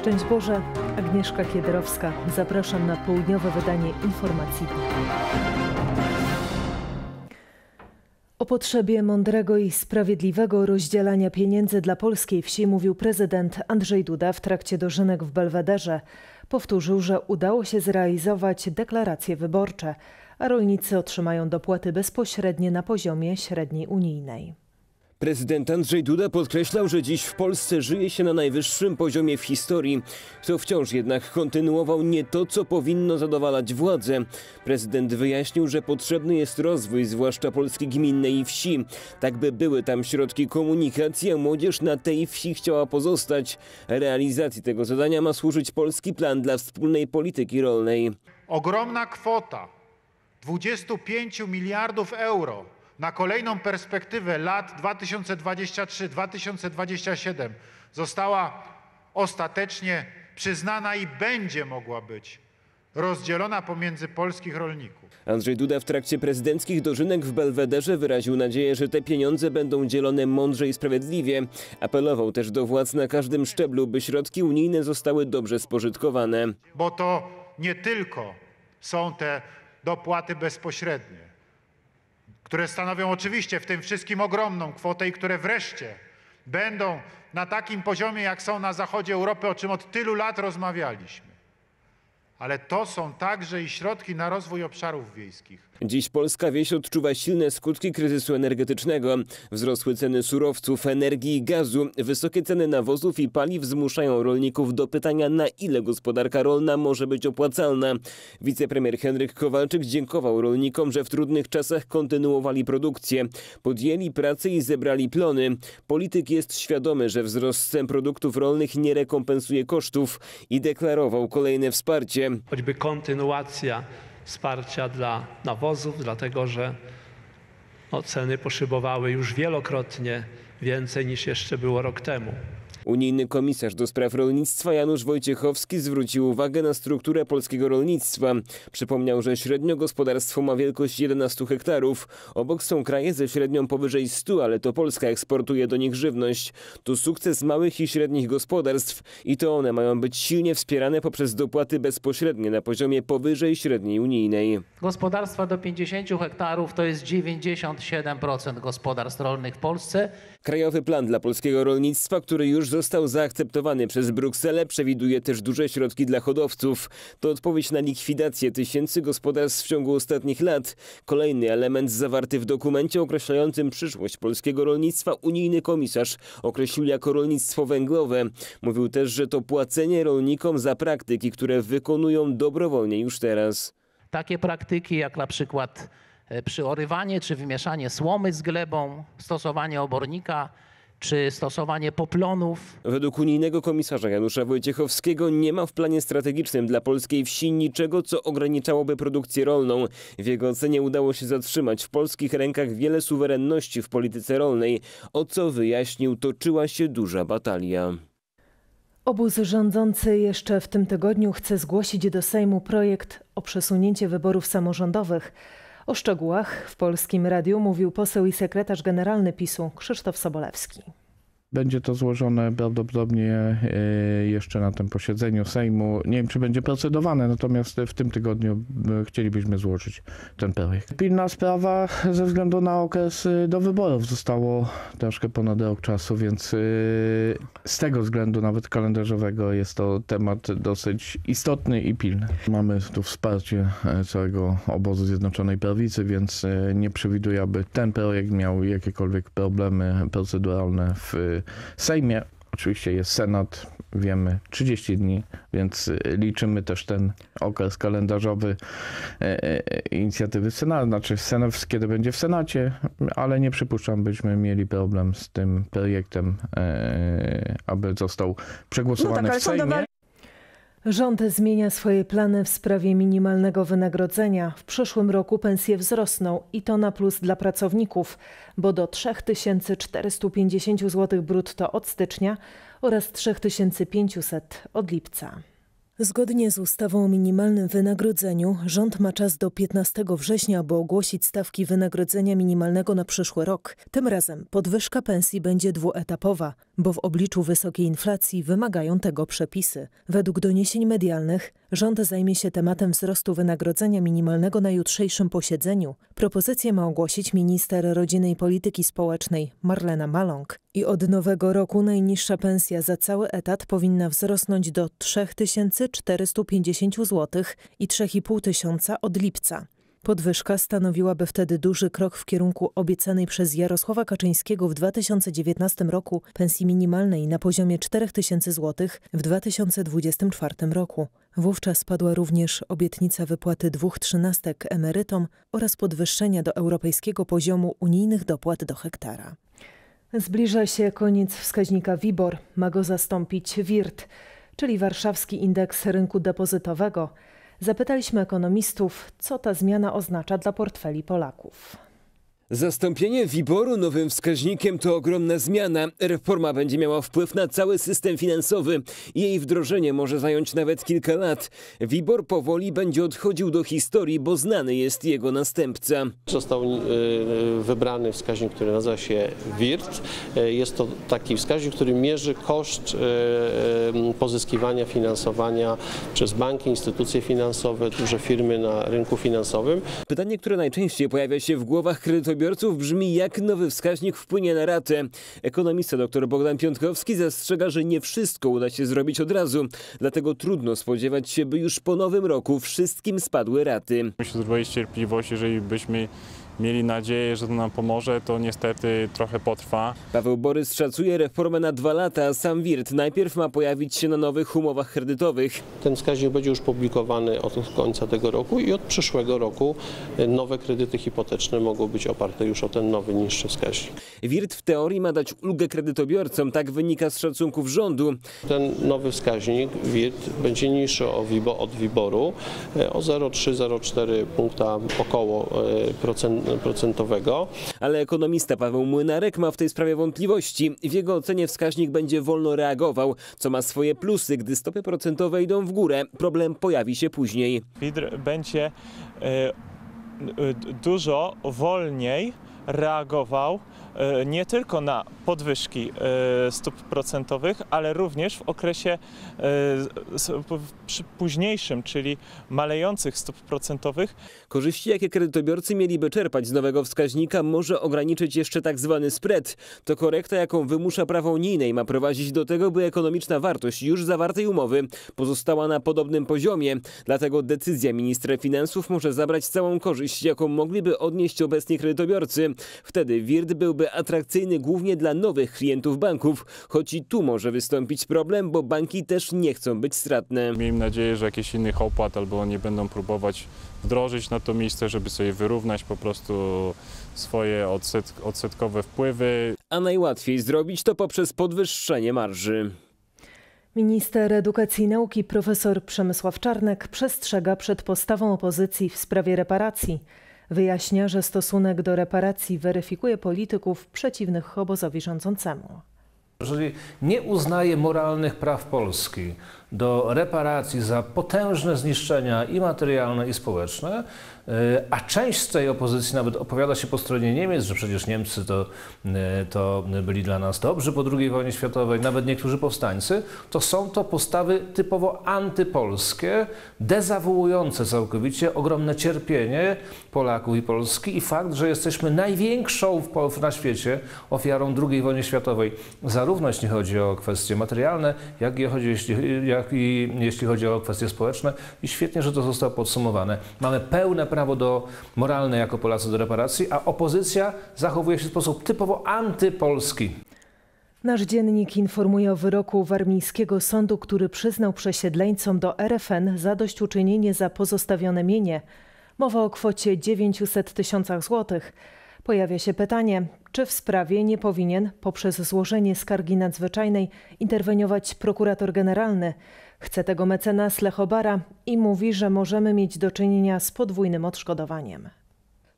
Szczęść Boże, Agnieszka Kiederowska. Zapraszam na południowe wydanie informacji. O potrzebie mądrego i sprawiedliwego rozdzielania pieniędzy dla polskiej wsi mówił prezydent Andrzej Duda w trakcie dożynek w Belwederze. Powtórzył, że udało się zrealizować deklaracje wyborcze, a rolnicy otrzymają dopłaty bezpośrednie na poziomie średniej unijnej. Prezydent Andrzej Duda podkreślał, że dziś w Polsce żyje się na najwyższym poziomie w historii. To wciąż jednak kontynuował nie to, co powinno zadowalać władzę. Prezydent wyjaśnił, że potrzebny jest rozwój, zwłaszcza Polski gminnej i wsi. Tak by były tam środki komunikacji, a młodzież na tej wsi chciała pozostać. Realizacji tego zadania ma służyć Polski Plan dla Wspólnej Polityki Rolnej. Ogromna kwota 25 miliardów euro na kolejną perspektywę lat 2023-2027 została ostatecznie przyznana i będzie mogła być rozdzielona pomiędzy polskich rolników. Andrzej Duda w trakcie prezydenckich dożynek w Belwederze wyraził nadzieję, że te pieniądze będą dzielone mądrze i sprawiedliwie. Apelował też do władz na każdym szczeblu, by środki unijne zostały dobrze spożytkowane. Bo to nie tylko są te dopłaty bezpośrednie, które stanowią oczywiście w tym wszystkim ogromną kwotę i które wreszcie będą na takim poziomie, jak są na zachodzie Europy, o czym od tylu lat rozmawialiśmy. Ale to są także i środki na rozwój obszarów wiejskich. Dziś polska wieś odczuwa silne skutki kryzysu energetycznego. Wzrosły ceny surowców, energii i gazu, wysokie ceny nawozów i paliw zmuszają rolników do pytania, na ile gospodarka rolna może być opłacalna. Wicepremier Henryk Kowalczyk dziękował rolnikom, że w trudnych czasach kontynuowali produkcję. Podjęli pracę i zebrali plony. Polityk jest świadomy, że wzrost cen produktów rolnych nie rekompensuje kosztów i deklarował kolejne wsparcie. Choćby kontynuacja wsparcia dla nawozów, dlatego że no, ceny poszybowały już wielokrotnie więcej niż jeszcze było rok temu. Unijny komisarz do spraw rolnictwa Janusz Wojciechowski zwrócił uwagę na strukturę polskiego rolnictwa. Przypomniał, że średnio gospodarstwo ma wielkość 11 hektarów. Obok są kraje ze średnią powyżej 100, ale to Polska eksportuje do nich żywność. To sukces małych i średnich gospodarstw i to one mają być silnie wspierane poprzez dopłaty bezpośrednie na poziomie powyżej średniej unijnej. Gospodarstwa do 50 hektarów to jest 97% gospodarstw rolnych w Polsce. Krajowy plan dla polskiego rolnictwa, który już został zaakceptowany przez Brukselę, przewiduje też duże środki dla hodowców. To odpowiedź na likwidację tysięcy gospodarstw w ciągu ostatnich lat. Kolejny element zawarty w dokumencie określającym przyszłość polskiego rolnictwa unijny komisarz określił jako rolnictwo węglowe. Mówił też, że to płacenie rolnikom za praktyki, które wykonują dobrowolnie już teraz. Takie praktyki jak na przykład przyorywanie czy wymieszanie słomy z glebą, stosowanie obornika, czy stosowanie poplonów. Według unijnego komisarza Janusza Wojciechowskiego nie ma w planie strategicznym dla polskiej wsi niczego, co ograniczałoby produkcję rolną. W jego ocenie udało się zatrzymać w polskich rękach wiele suwerenności w polityce rolnej, o co wyjaśnił toczyła się duża batalia. Obóz rządzący jeszcze w tym tygodniu chce zgłosić do Sejmu projekt o przesunięcie wyborów samorządowych. O szczegółach w Polskim Radiu mówił poseł i sekretarz generalny PiSu Krzysztof Sobolewski. Będzie to złożone prawdopodobnie e, jeszcze na tym posiedzeniu Sejmu. Nie wiem, czy będzie procedowane, natomiast w tym tygodniu e, chcielibyśmy złożyć ten projekt. Pilna sprawa ze względu na okres e, do wyborów zostało troszkę ponad rok czasu, więc z tego względu nawet kalendarzowego jest to temat dosyć istotny i pilny. Mamy tu wsparcie całego obozu Zjednoczonej Prawicy, więc nie przewiduję, aby ten projekt miał jakiekolwiek problemy proceduralne w Sejmie. Oczywiście jest Senat, wiemy, 30 dni, więc liczymy też ten okres kalendarzowy e, e, inicjatywy Senatu, znaczy Senat, kiedy będzie w Senacie, ale nie przypuszczam, byśmy mieli problem z tym projektem, aby został przegłosowany no tak, w Sejmie. Rząd zmienia swoje plany w sprawie minimalnego wynagrodzenia. W przyszłym roku pensje wzrosną i to na plus dla pracowników, bo do 3450 zł brutto od stycznia oraz 3500 od lipca. Zgodnie z ustawą o minimalnym wynagrodzeniu, rząd ma czas do 15 września, aby ogłosić stawki wynagrodzenia minimalnego na przyszły rok. Tym razem podwyżka pensji będzie dwuetapowa, bo w obliczu wysokiej inflacji wymagają tego przepisy. Według doniesień medialnych rząd zajmie się tematem wzrostu wynagrodzenia minimalnego na jutrzejszym posiedzeniu. Propozycję ma ogłosić minister rodziny i polityki społecznej Marlena Maląg. I od nowego roku najniższa pensja za cały etat powinna wzrosnąć do 3450 zł i 3,5 tysiąca od lipca. Podwyżka stanowiłaby wtedy duży krok w kierunku obiecanej przez Jarosława Kaczyńskiego w 2019 roku pensji minimalnej na poziomie 4000 zł w 2024 roku. Wówczas padła również obietnica wypłaty dwóch trzynastek emerytom oraz podwyższenia do europejskiego poziomu unijnych dopłat do hektara. Zbliża się koniec wskaźnika WIBOR. Ma go zastąpić WIRT, czyli Warszawski Indeks Rynku Depozytowego. Zapytaliśmy ekonomistów, co ta zmiana oznacza dla portfeli Polaków. Zastąpienie WIBOR-u nowym wskaźnikiem to ogromna zmiana. Reforma będzie miała wpływ na cały system finansowy. Jej wdrożenie może zająć nawet kilka lat. WIBOR powoli będzie odchodził do historii, bo znany jest jego następca. Został y, wybrany wskaźnik, który nazywa się WIRT. Y, Jest to taki wskaźnik, który mierzy koszt y, y, pozyskiwania finansowania przez banki, instytucje finansowe, duże firmy na rynku finansowym. Pytanie, które najczęściej pojawia się w głowach kredytobiorców brzmi, jak nowy wskaźnik wpłynie na ratę. Ekonomista dr Bogdan Piątkowski zastrzega, że nie wszystko uda się zrobić od razu, dlatego trudno spodziewać się, by już po nowym roku wszystkim spadły raty. Musi zrobić cierpliwość, jeżeli byśmy mieli nadzieję, że to nam pomoże, to niestety trochę potrwa. Paweł Borys szacuje reformę na dwa lata, a sam WIRT najpierw ma pojawić się na nowych umowach kredytowych. Ten wskaźnik będzie już publikowany od końca tego roku i od przyszłego roku nowe kredyty hipoteczne mogą być oparte już o ten nowy, niższy wskaźnik. WIRT w teorii ma dać ulgę kredytobiorcom, tak wynika z szacunków rządu. Ten nowy wskaźnik WIRT będzie niższy od WIBOR-u y, o 0,3-0,4 punkta około y, procent, procentowego. Ale ekonomista Paweł Młynarek ma w tej sprawie wątpliwości. W jego ocenie wskaźnik będzie wolno reagował, co ma swoje plusy, gdy stopy procentowe idą w górę. Problem pojawi się później. WIDR będzie e, e, dużo wolniej reagował e, nie tylko na podwyżki e, stóp procentowych, ale również w okresie e, późniejszym, czyli malejących stóp procentowych, Korzyści, jakie kredytobiorcy mieliby czerpać z nowego wskaźnika, może ograniczyć jeszcze tak zwany spread. To korekta, jaką wymusza prawo unijne ma prowadzić do tego, by ekonomiczna wartość już zawartej umowy pozostała na podobnym poziomie. Dlatego decyzja ministra finansów może zabrać całą korzyść, jaką mogliby odnieść obecnie kredytobiorcy. Wtedy WIRT byłby atrakcyjny głównie dla nowych klientów banków, choć i tu może wystąpić problem, bo banki też nie chcą być stratne. Miejmy nadzieję, że jakichś innych opłat albo nie będą próbować wdrożyć na to miejsce, żeby sobie wyrównać po prostu swoje odset, odsetkowe wpływy. A najłatwiej zrobić to poprzez podwyższenie marży. Minister Edukacji i Nauki profesor Przemysław Czarnek przestrzega przed postawą opozycji w sprawie reparacji. Wyjaśnia, że stosunek do reparacji weryfikuje polityków przeciwnych obozowi rządzącemu. Jeżeli nie uznaje moralnych praw Polski do reparacji za potężne zniszczenia i materialne, i społeczne, y, a część z tej opozycji nawet opowiada się po stronie Niemiec, że przecież Niemcy to, y, to byli dla nas dobrzy po II wojnie światowej, nawet niektórzy powstańcy, to są to postawy typowo antypolskie, dezawuujące całkowicie ogromne cierpienie Polaków i Polski i fakt, że jesteśmy największą na świecie ofiarą II wojny światowej, zarówno jeśli chodzi o kwestie materialne, jak i, chodzi, jeśli, jak i jeśli chodzi o kwestie społeczne. I świetnie, że to zostało podsumowane. Mamy pełne prawo do moralne jako Polacy do reparacji, a opozycja zachowuje się w sposób typowo antypolski. Nasz dziennik informuje o wyroku warmińskiego sądu, który przyznał przesiedleńcom do RFN zadośćuczynienie za pozostawione mienie. Mowa o kwocie 900 tysiącach złotych. Pojawia się pytanie, czy w sprawie nie powinien poprzez złożenie skargi nadzwyczajnej interweniować prokurator generalny. Chce tego mecenas Lechobara i mówi, że możemy mieć do czynienia z podwójnym odszkodowaniem.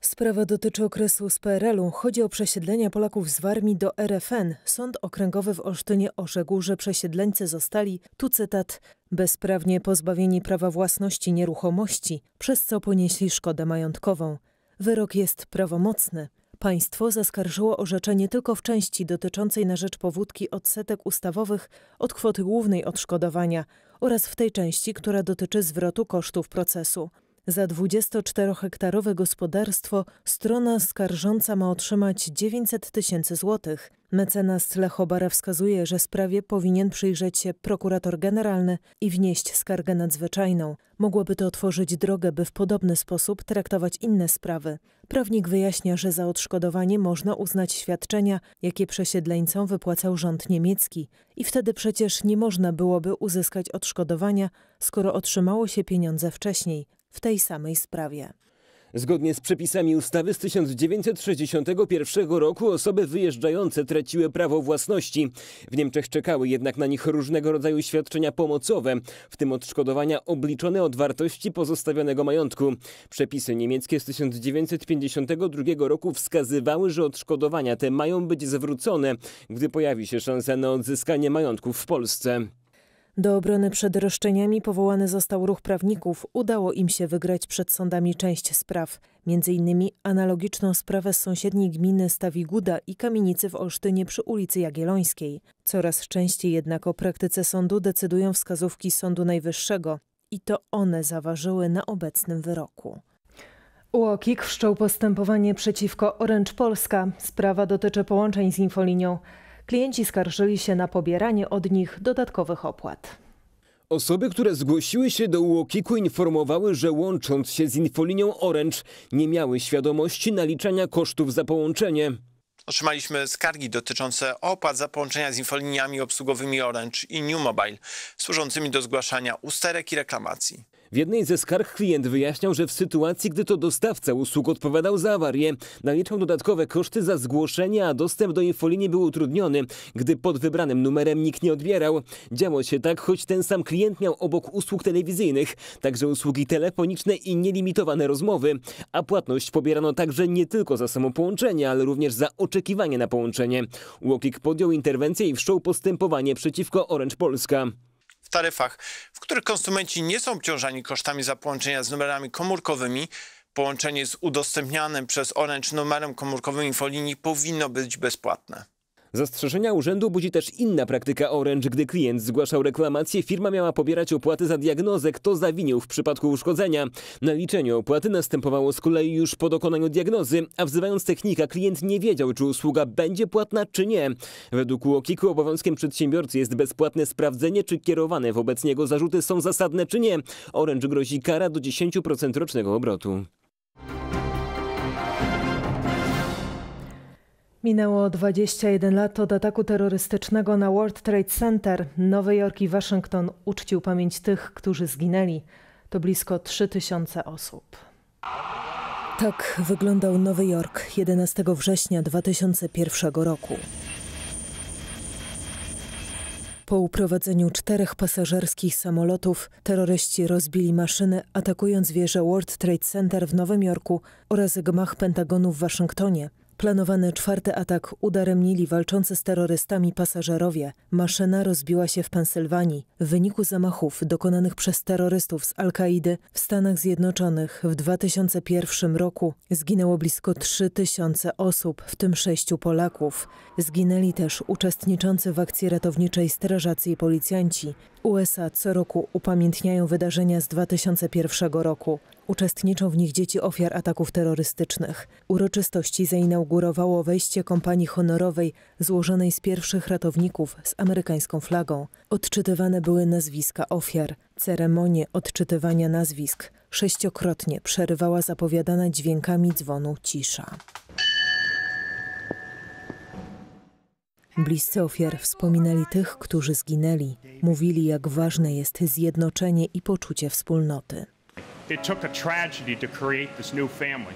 Sprawa dotyczy okresu z PRL-u. Chodzi o przesiedlenia Polaków z Warmii do RFN. Sąd okręgowy w Olsztynie orzekł, że przesiedleńcy zostali, tu cytat, bezprawnie pozbawieni prawa własności nieruchomości, przez co ponieśli szkodę majątkową. Wyrok jest prawomocny. Państwo zaskarżyło orzeczenie tylko w części dotyczącej na rzecz powódki odsetek ustawowych od kwoty głównej odszkodowania oraz w tej części, która dotyczy zwrotu kosztów procesu. Za 24-hektarowe gospodarstwo strona skarżąca ma otrzymać 900 tysięcy złotych. Mecenas Lechobara wskazuje, że sprawie powinien przyjrzeć się prokurator generalny i wnieść skargę nadzwyczajną. Mogłoby to otworzyć drogę, by w podobny sposób traktować inne sprawy. Prawnik wyjaśnia, że za odszkodowanie można uznać świadczenia, jakie przesiedleńcom wypłacał rząd niemiecki. I wtedy przecież nie można byłoby uzyskać odszkodowania, skoro otrzymało się pieniądze wcześniej w tej samej sprawie. Zgodnie z przepisami ustawy z 1961 roku osoby wyjeżdżające traciły prawo własności. W Niemczech czekały jednak na nich różnego rodzaju świadczenia pomocowe, w tym odszkodowania obliczone od wartości pozostawionego majątku. Przepisy niemieckie z 1952 roku wskazywały, że odszkodowania te mają być zwrócone, gdy pojawi się szansa na odzyskanie majątków w Polsce. Do obrony przed roszczeniami powołany został ruch prawników. Udało im się wygrać przed sądami część spraw, innymi analogiczną sprawę z sąsiedniej gminy Stawiguda i kamienicy w Olsztynie przy ulicy Jagiellońskiej. Coraz częściej jednak o praktyce sądu decydują wskazówki Sądu Najwyższego i to one zaważyły na obecnym wyroku. UOKiK wszczął postępowanie przeciwko Orange Polska. Sprawa dotyczy połączeń z infolinią. Klienci skarżyli się na pobieranie od nich dodatkowych opłat. Osoby, które zgłosiły się do UOKiK-u informowały, że łącząc się z infolinią Orange nie miały świadomości naliczania kosztów za połączenie. Otrzymaliśmy skargi dotyczące opłat za połączenia z infoliniami obsługowymi Orange i New Mobile, służącymi do zgłaszania usterek i reklamacji. W jednej ze skarg klient wyjaśniał, że w sytuacji, gdy to dostawca usług odpowiadał za awarię, naliczał dodatkowe koszty za zgłoszenie, a dostęp do infolinii był utrudniony, gdy pod wybranym numerem nikt nie odbierał. Działo się tak, choć ten sam klient miał obok usług telewizyjnych, także usługi telefoniczne i nielimitowane rozmowy, a płatność pobierano także nie tylko za samo połączenie, ale również za oczekiwanie na połączenie. UOKiK podjął interwencję i wszczął postępowanie przeciwko Orange Polska taryfach, w których konsumenci nie są obciążani kosztami za połączenia z numerami komórkowymi, połączenie z udostępnianym przez Orange numerem komórkowym infolinii powinno być bezpłatne. Zastrzeżenia urzędu budzi też inna praktyka Orange. Gdy klient zgłaszał reklamację, firma miała pobierać opłaty za diagnozę, kto zawinił w przypadku uszkodzenia. Naliczenie opłaty następowało z kolei już po dokonaniu diagnozy, a wzywając technika, klient nie wiedział, czy usługa będzie płatna, czy nie. Według UOKiK-u obowiązkiem przedsiębiorcy jest bezpłatne sprawdzenie, czy kierowane wobec niego zarzuty są zasadne, czy nie. Orange grozi kara do 10% rocznego obrotu. Minęło 21 lat od ataku terrorystycznego na World Trade Center. Nowy Jork i Waszyngton uczcił pamięć tych, którzy zginęli. To blisko 3000 osób. Tak wyglądał Nowy Jork 11 września 2001 roku. Po uprowadzeniu czterech pasażerskich samolotów terroryści rozbili maszyny, atakując wieżę World Trade Center w Nowym Jorku oraz gmach Pentagonu w Waszyngtonie. Planowany czwarty atak udaremnili walczący z terrorystami pasażerowie. Maszyna rozbiła się w Pensylwanii. W wyniku zamachów dokonanych przez terrorystów z Al-Kaidy w Stanach Zjednoczonych w 2001 roku zginęło blisko 3000 osób, w tym sześciu Polaków. Zginęli też uczestniczący w akcji ratowniczej strażacy i policjanci. USA co roku upamiętniają wydarzenia z 2001 roku. Uczestniczą w nich dzieci ofiar ataków terrorystycznych. Uroczystości zainaugurowało wejście kompanii honorowej złożonej z pierwszych ratowników z amerykańską flagą. Odczytywane były nazwiska ofiar. Ceremonię odczytywania nazwisk sześciokrotnie przerywała zapowiadana dźwiękami dzwonu cisza. Bliscy ofiar wspominali tych, którzy zginęli. Mówili, jak ważne jest zjednoczenie i poczucie wspólnoty. It took a tragedy to create this new family.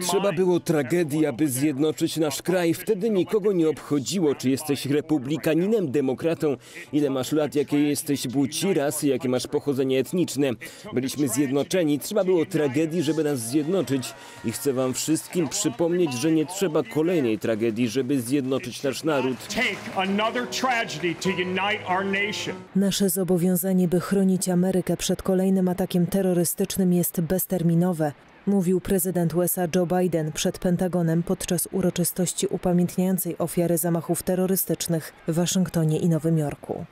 Trzeba było tragedii, aby zjednoczyć nasz kraj. Wtedy nikogo nie obchodziło, czy jesteś republikaninem, demokratą, ile masz lat, jakie jesteś płci, rasy, jakie masz pochodzenie etniczne. Byliśmy zjednoczeni. Trzeba było tragedii, żeby nas zjednoczyć. I chcę wam wszystkim przypomnieć, że nie trzeba kolejnej tragedii, żeby zjednoczyć nasz naród. Nasze zobowiązanie, by chronić Amerykę przed kolejnym atakiem terrorystycznym jest bezterminowe, mówił prezydent USA Joe Biden przed Pentagonem podczas uroczystości upamiętniającej ofiary zamachów terrorystycznych w Waszyngtonie i Nowym Jorku.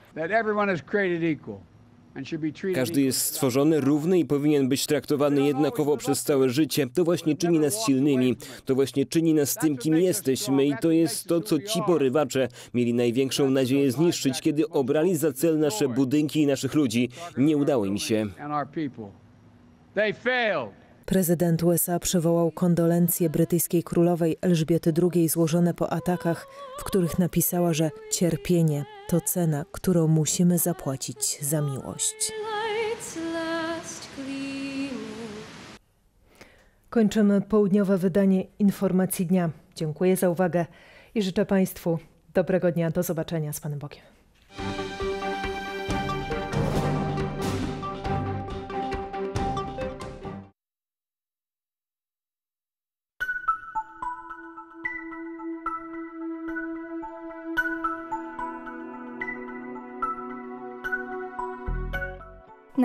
Każdy jest stworzony równy i powinien być traktowany jednakowo przez całe życie. To właśnie czyni nas silnymi. To właśnie czyni nas tym, kim jesteśmy. I to jest to, co ci porywacze mieli największą nadzieję zniszczyć, kiedy obrali za cel nasze budynki i naszych ludzi. Nie udało im się. Prezydent USA przywołał kondolencje brytyjskiej królowej Elżbiety II złożone po atakach, w których napisała, że cierpienie to cena, którą musimy zapłacić za miłość. Kończymy południowe wydanie informacji dnia. Dziękuję za uwagę i życzę Państwu dobrego dnia. Do zobaczenia z Panem Bogiem.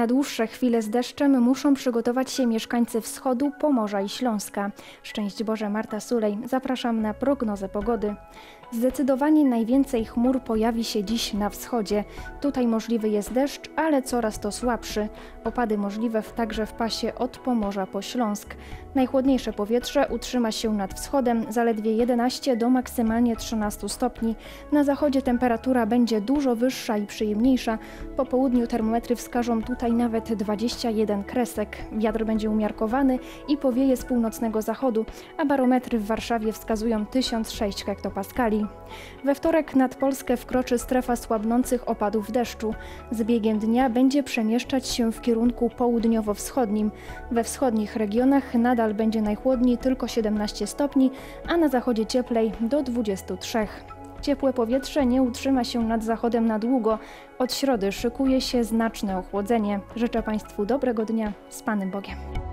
Dłuższe chwile z deszczem muszą przygotować się mieszkańcy wschodu, Pomorza i Śląska. Szczęść Boże, Marta Sulej. Zapraszam na prognozę pogody. Zdecydowanie najwięcej chmur pojawi się dziś na wschodzie. Tutaj możliwy jest deszcz, ale coraz to słabszy. Opady możliwe także w pasie od Pomorza po Śląsk. Najchłodniejsze powietrze utrzyma się nad wschodem zaledwie 11 do maksymalnie 13 stopni. Na zachodzie temperatura będzie dużo wyższa i przyjemniejsza. Po południu termometry wskażą tutaj nawet 21 kresek. Wiatr będzie umiarkowany i powieje z północnego zachodu, a barometry w Warszawie wskazują 1006 hektopaskali. We wtorek nad Polskę wkroczy strefa słabnących opadów deszczu. Z biegiem dnia będzie przemieszczać się w kierunku południowo-wschodnim. We wschodnich regionach nadal będzie najchłodniej tylko 17 stopni, a na zachodzie cieplej do 23. Ciepłe powietrze nie utrzyma się nad zachodem na długo. Od środy szykuje się znaczne ochłodzenie. Życzę Państwu dobrego dnia z Panem Bogiem.